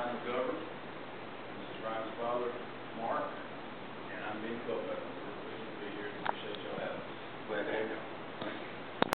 Ryan McGovern, Mrs. Ryan's father, Mark, and I'm Ben Kovac.